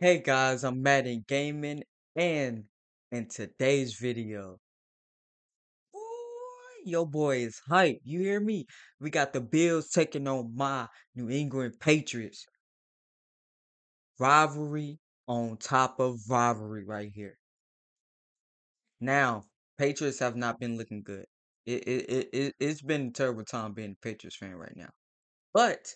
Hey guys, I'm Madden Gaming, and in today's video, boy, your boy is hype. You hear me? We got the Bills taking on my New England Patriots. Rivalry on top of rivalry right here. Now, Patriots have not been looking good. It it it, it it's been a terrible time being a Patriots fan right now. But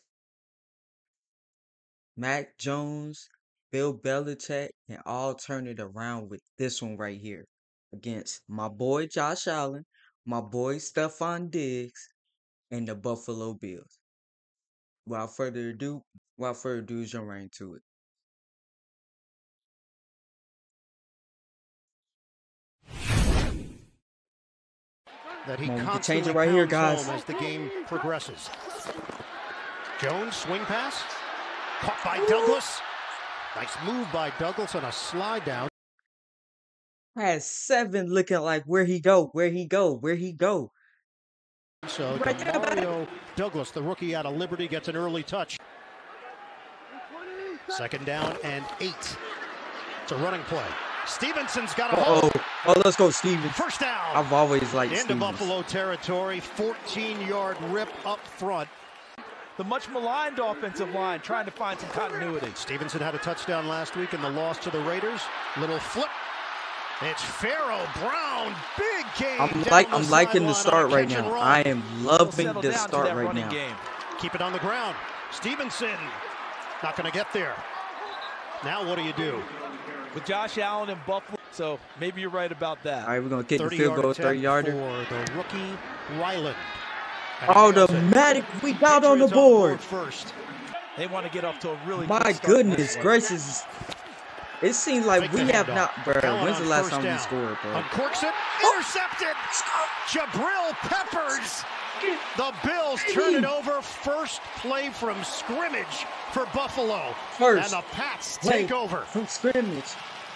Mac Jones, Bill Belichick can all turn it around with this one right here against my boy Josh Allen, my boy Stefon Diggs, and the Buffalo Bills. Without further ado, without further ado, jump right into it. that he constantly change it right here, guys. as the game progresses. Jones swing pass, caught by Douglas. Nice move by Douglas on a slide down. Has seven looking like where he go, where he go, where he go. So Right there. Mario Douglas, the rookie out of Liberty, gets an early touch. Second down and eight. It's a running play. Stevenson's got a Uh hold. oh, oh, let's go, Steven. First down. I've always liked into Stevens. Buffalo territory. 14-yard rip up front. The much maligned offensive line trying to find some continuity. Stevenson had a touchdown last week in the loss to the Raiders. Little flip. It's Pharaoh Brown. Big game. I'm down like the I'm liking the sideline on a start right now. run. I am loving settle the start right now. game. Keep it on the ground. Stevenson not going to get there. Now what do you do? With Josh Allen and Buffalo, so maybe you're right about that. All right, we're gonna kick the field goal, 30 yarder. for the rookie Ryland. Automatic, we got on the board. first. They want to get off to a really My good start in goodness gracious. It seems like we have not, bro. When's the last time we scored, bro? Uncorks it. Intercepted. Jabrill Peppers. The Bills turn it over. First play from scrimmage for Buffalo. First And the Pats take over. from scrimmage.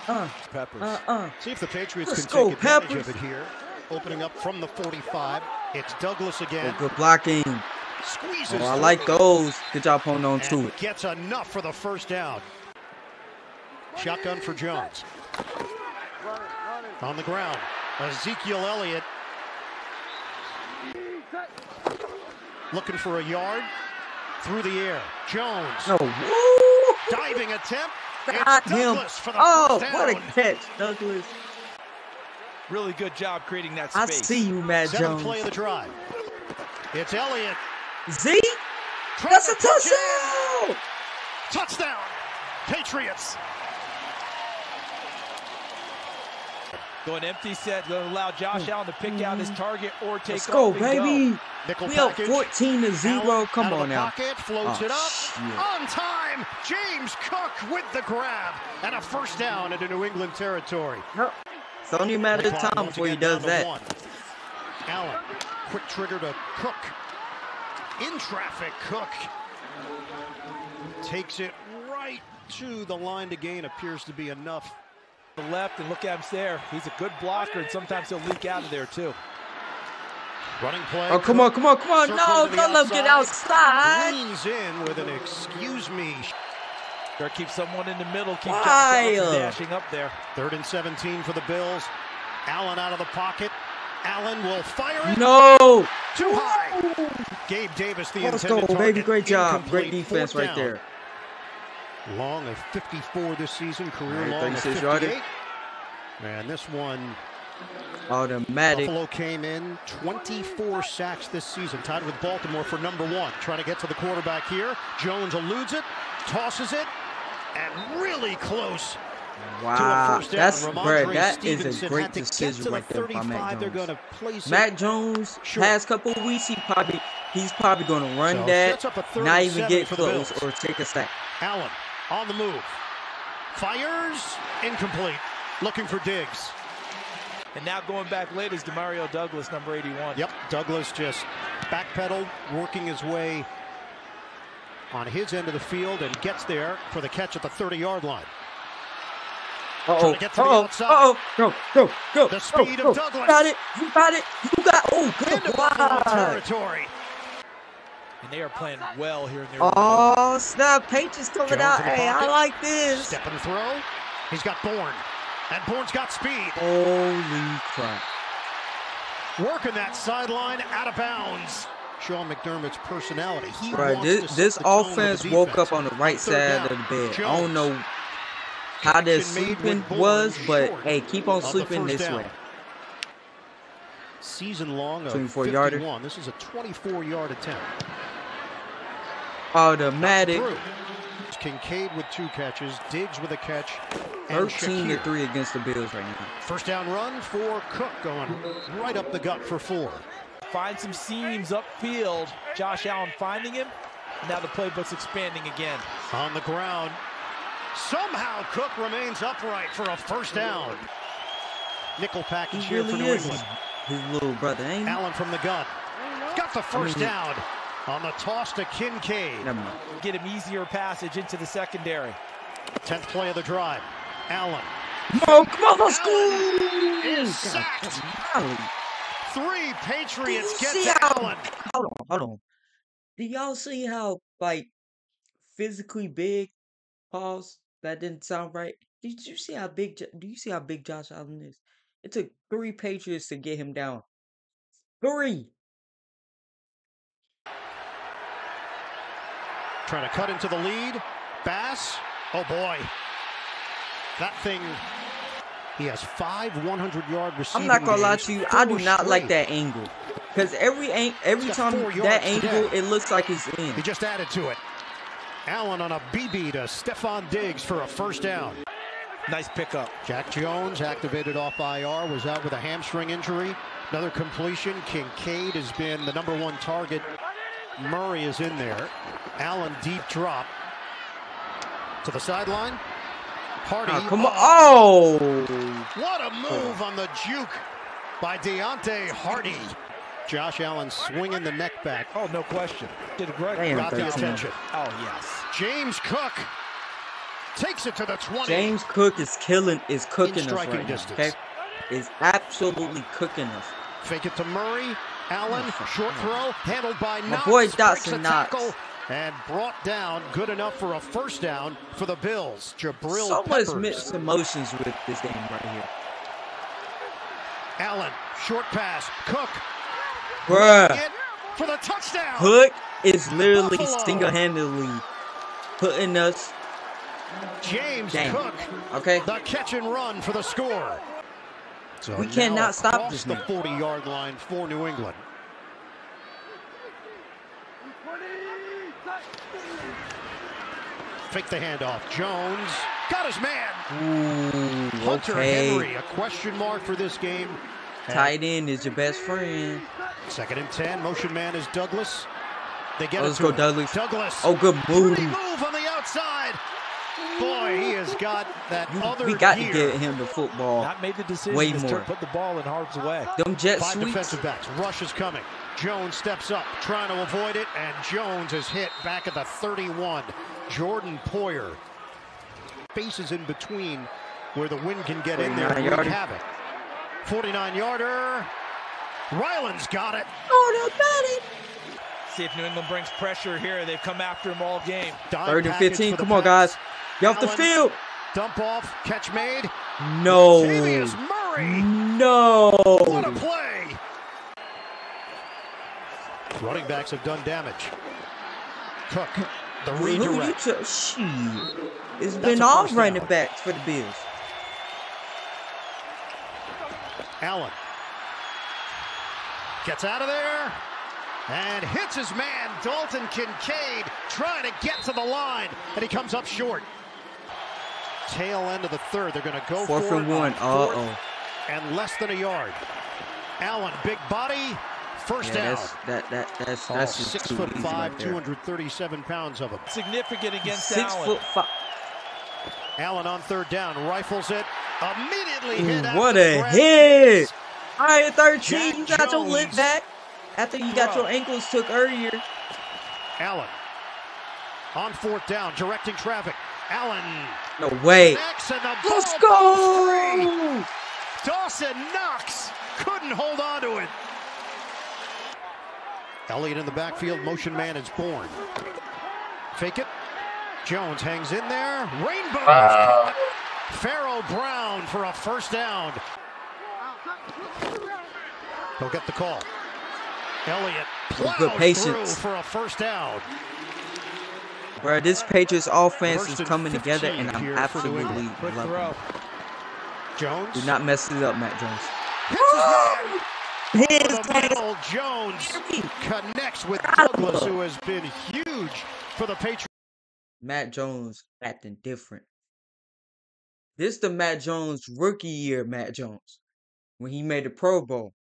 Uh, Peppers. uh, uh. See if the Patriots Let's can go, take advantage Peppers. of it here. Opening up from the 45. It's Douglas again. Oh, good blocking. Squeezes. Oh, I like those. Good job holding on to it. gets enough for the first down. Shotgun for Jones. On the ground. Ezekiel Elliott. Looking for a yard. Through the air. Jones. No. Woo! Diving attempt. Got It's him. Douglas for the Oh, what a catch, Douglas. Really good job creating that space. I see you, Matt Seventh play of the drive. It's Elliott. Z, that's a touchdown. Touchdown. Patriots. Going empty set, going to allow Josh mm. Allen to pick out his target or take Let's go, off and baby. Nickel We up 14 to 0. Allen Come out of on the now. Pocket, floats Oh, it up. shit. On time. James Cook with the grab. And a first down into New England territory. No. It's only a matter of time before he does that. one. Allen. Quick trigger to Cook. In traffic, Cook. Takes it right to the line to gain. Appears to be enough. the left and look at him there. He's a good blocker and sometimes he'll leak out of there too. Running play. Oh, come on, come on, come on. Circle No, to don't let him get outside. Leans in with an excuse me. Better keep someone in the middle, keep Josh Why? Allen from dashing up there. Third and 17 for the Bills. Allen out of the pocket. Allen will fire it. No. Too high. Gabe Davis, the Let's intended go, baby. target. Great job. Incomplete. Great defense right there. Long of 54 this season, career All right, long of 58. yarder. And this one, Automatic. Buffalo came in 24 sacks this season, tied with Baltimore for number one. Trying to get to the quarterback here. Jones eludes it, tosses it, and really close Wow. first down. That's, Rhamondre bro, that is a great had to get decision right there by 35. Jones. going to place it. Jones, Sure. past couple of weeks, he probably he's probably going to run So, that, sets up a third not even get close or take a sack. Allen on the move. Fires incomplete. Looking for Diggs. And now going back late is Demario Douglas, number 81. Yep, Douglas just backpedaled, working his way on his end of the field and gets there for the catch at the 30-yard line. Uh Trying oh. to get Uh to the oh. outside. Uh oh. Go. Go. Go. The go, speed of go. Douglas. You got it. You got it. You got. Oh, good Into Buffalo block. territory. And they are playing well here in their Oh, snap. Patriots coming Jones out. in the Hey, I like this. Step and throw. He's got Bourne. And Bourne's got speed. Holy crap. Working that sideline out of bounds. Sean McDermott's personality. He Right, this this tone of offense woke up on the right side down. of the bed. I don't know how their sleeping was, but hey, keep on sleeping this down. way. Season long of 24 yarder. This is a 24 yard attempt. Automatic. Kincaid with two catches, Diggs with a catch, 13 to 3 against the Bills right now. First down run for Cook going right up the gut for four. Find some seams upfield. Josh Allen finding him. Now the playbook's expanding again. On the ground. Somehow Cook remains upright for a first down. Nickel package He here for really New is England. his, his little brother, ain't? Allen from the gun. Got the first mean- down on the toss to Kincaid. Get him easier passage into the secondary. 10th play of the drive. Allen. Oh, come on, let's go! is sacked. Three Patriots get to how-. Hold on, hold on. Do y'all see how like physically big? Pause. That didn't sound right. Did you see how big? Do you see how big Josh Allen is? It took three Patriots to get him down. Three. Trying to cut into the lead. Bass. Oh boy. That thing. He has five 100 yard receiving I'm not gonna lie to you. I do four not like that angle. Cause every every time that angle, today. it looks like it's in. He just added to it. Allen on a BB to Stefon Diggs for a first down. Nice pickup. Jack Jones activated off IR, was out with a hamstring injury. Another completion. Kincaid has been the number one target. Murray is in there. Allen deep drop to the sideline. Harty. Ah, oh, come on! Oh, What a move on the juke by Deonte Harty. Josh Allen swinging the neck back. Oh, no question. Did a great Damn, Got the 13. attention. Oh, yes. James Cook takes it to the 20. James Cook is killing, is cooking us striking right distance. now. Okay, is absolutely cooking us. Fake it to Murray. Allen, oh, short throw, handled by My Knox. boy breaks Dawson a Knox. And brought down, good enough for a first down for the Bills. Jabrill so Peppers. much mixed emotions with this game right here. Allen, short pass. Cook, Bruh, for the touchdown. Hook is literally single-handedly putting us, James Damn. Cook, okay? the catch and run for the score. So We cannot stop this the 40-yard line for New England. Fake the handoff. Jones got his man. Ooh, Hunter okay. Henry, a question mark for this game. And Tight end is your best friend. Second and 10. Motion man is Douglas. They get Oh, it let's go, him. Douglas. Douglas. Oh, good move. Pretty move on the outside. Boy, he has got that other We got gear. to get him the football. Not made the decision Way to more. start put the ball in Harb's way. Them jet Five sweeps. defensive backs. Rush is coming. Jones steps up, trying to avoid it, and Jones is hit back at the 31. Jordan Poyer. faces in between where the wind can get in there and 49 wreak yarder. havoc. 49 yarder. Ryland's got it. Oh, no, got it. See if New England brings pressure here. They've come after him all game. Dime Third and package 15. for the Come on, guys. Get off the field. Dump off, catch made. No. Tavius Murray. No. What a play! Running backs have done damage. Cook, the Who you redirect. Shit. It's That's been all running down. backs for the Bills. Allen gets out of there and hits his man, Dalton Kincaid, trying to get to the line, and he comes up short. Tail end of the third. They're going to go Fourth for and it on one. Uh oh. and less than a yard. Allen, big body, first Yeah, down. that's that that that's Oh, that's six foot five, right 237 pounds of him. Significant against Six Allen. foot five. Allen on third down, rifles it, immediately Ooh, hit. Mm, after what the a grab. hit! All right, 13. Jack you got your lip back after you got your ankles took earlier. Allen on fourth down, directing traffic. Allen No way. next, and the Let's ball goes free. go! Dawson Knox couldn't hold on to it. Elliott in the backfield. Motion man is Bourne. Fake it. Jones hangs in there. Rainbow. Pharaoh Brown for a first down. He'll get the call. Elliott Good patience. through for a first down. Bro, this Patriots offense is coming together, and I'm here for New absolutely loving it. Jones. Do not mess it up, Matt Jones. His His the middle, Jones connects with Douglas, who has been huge for the Patriots. Matt Jones acting different. This the Matt Jones rookie year, Matt Jones, when he made the Pro Bowl.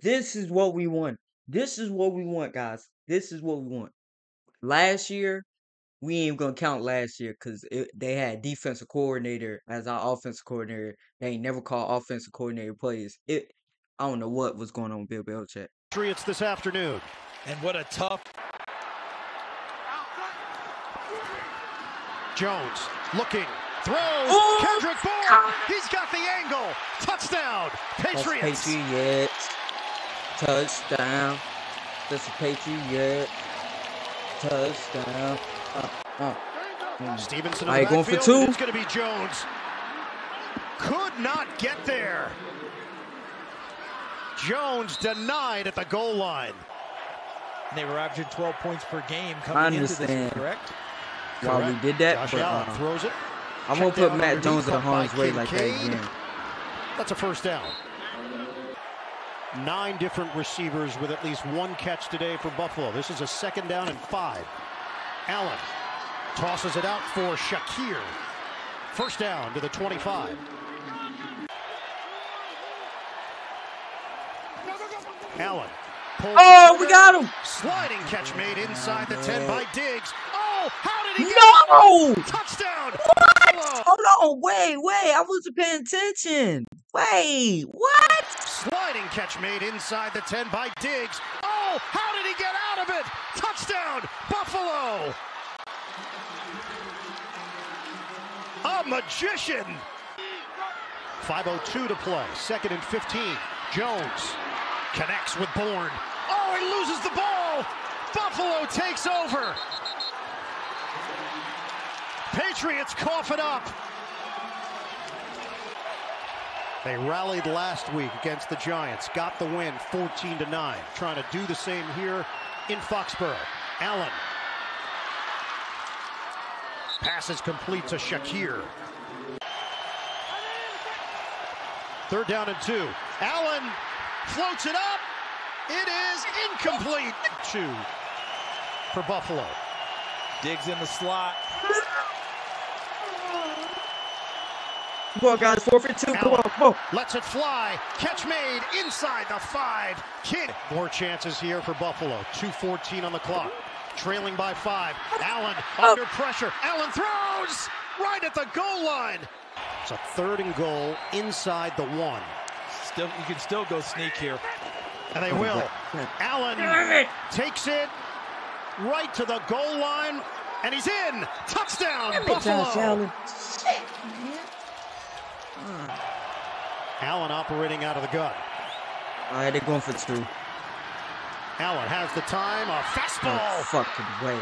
This is what we want. This is what we want, guys. This is what we want. Last year, we ain't gonna count last year because they had defensive coordinator as our offensive coordinator. They ain't never called offensive coordinator plays. It, I don't know what was going on with Bill Belichick. Patriots this afternoon. And what a tough Jones looking, throws, Ooh! Kendrick Bourne. He's got the angle. Touchdown, That's Patriots. Patriots. Touchdown. That's a Patriot. Touchdown. Uh, uh. Mm. Stevenson in All right, going for backfield, and two. It's going to be Jones. Could not get there. Jones denied at the goal line. They were averaging 12 points per game I coming into this, understand. correct? While we Correct. did that, Josh but Allen uh, throws it. I'm going to put Matt Jones in caught harm's way like that again. That's a first down. Nine different receivers with at least one catch today for Buffalo. This is a second down and five. Allen tosses it out for Shakir. First down to the 25. Allen. Oh, we got him! Sliding catch made inside the 10 by Diggs. Oh, how did he get No! it? Touchdown! Buffalo. Hold on, wait, wait. I wasn't paying attention. Wait, what? Sliding catch made inside the 10 by Diggs. Oh, how did he get out of it? Touchdown, Buffalo! A magician! 5.02 to play, second and 15. Jones connects with Bourne. Oh, he loses the ball! Buffalo takes over! Patriots cough it up. They rallied last week against the Giants, got the win 14 to 9. Trying to do the same here in Foxborough. Allen. passes complete to Shakir. Third down and two. Allen floats it up. It is incomplete. Two for Buffalo. Diggs in the slot. Come on, guys. for two. Come on, come on. Lets it fly. Catch made inside the five. Kick. More chances here for Buffalo. 2.14 on the clock. Trailing by five. Allen under oh. pressure. Allen throws right at the goal line. It's a third and goal inside the one. Still, you can still go sneak here. And they will. Allen takes it right to the goal line. And he's in. Touchdown, Buffalo. Allen operating out of the gun. All right, they're going for two. Allen has the time. A fastball. Oh, fucking way.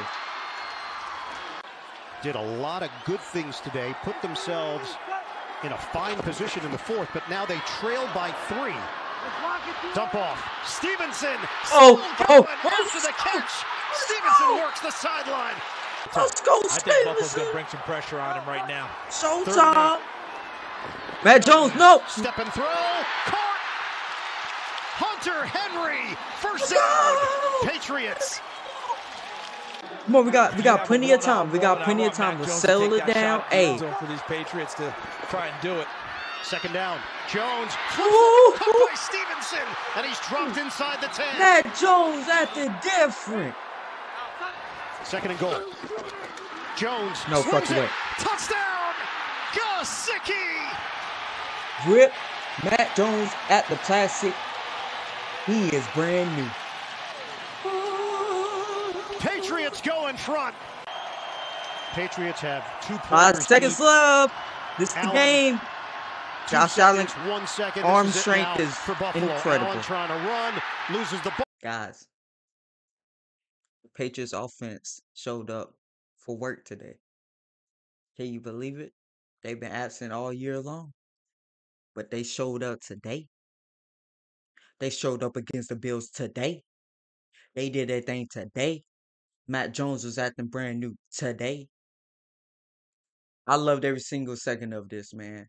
did a lot of good things today, put themselves in a fine position in the fourth, but now they trail by three. Dump off. Stevenson. Oh, oh, oh, after the catch. Stevenson works the sideline. Let's go, I think Buffalo's going to bring some pressure on him right now. Showtime. Matt Jones, no. Step and throw. Caught. Hunter Henry. First down. Patriots. Come on, we got we got plenty of time. We got plenty of time to settle it down. shot in the end Hey, for these Patriots to try and do it. Second down. Jones. Ooh. Cut by Stevenson. And he's dropped inside the 10. Matt Jones acting different. Second and goal. Jones. No swings fucking way. Touchdown. Gesicki. Rip Matt Jones at the classic. He is brand new. Patriots go in front. Patriots have two Five pointers. seconds left. This is the Allen. game. Two Josh Allen, seconds, one second. arm is strength is incredible. Allen trying to run, loses the ball. Guys, the Patriots offense showed up for work today. Can you believe it? They've been absent all year long, but they showed up today. They showed up against the Bills today. They did their thing today. Matt Jones was acting brand new today. I loved every single second of this, man.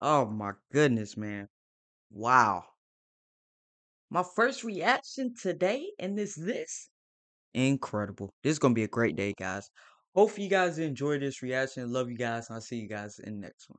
Oh my goodness, man. Wow. My first reaction today and this this incredible. This is gonna be a great day, guys. Hopefully you guys enjoy this reaction. Love you guys. I'll see you guys in the next one.